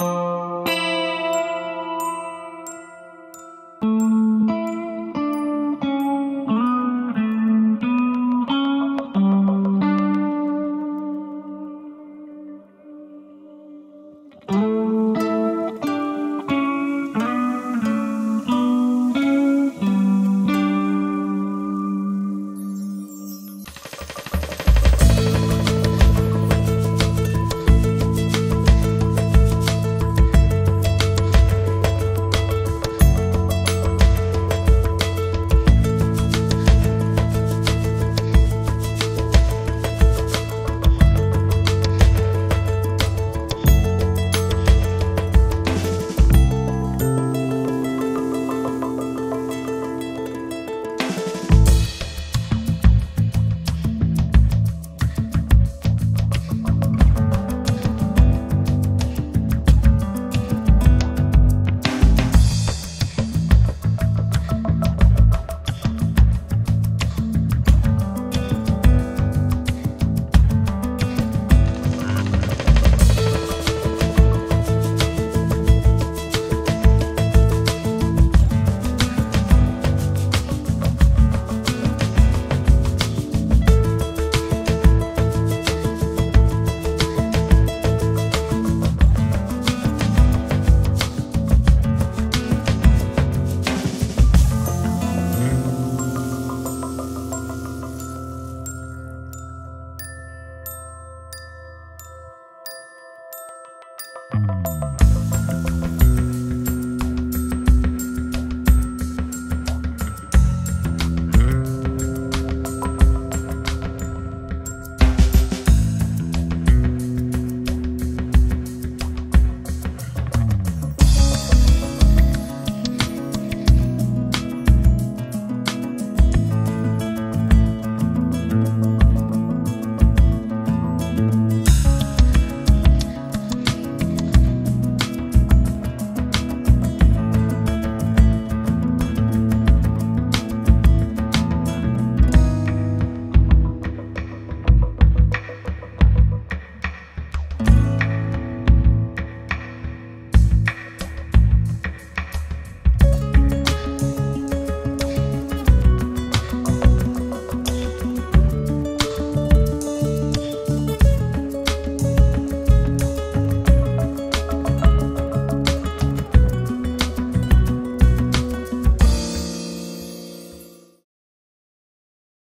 Música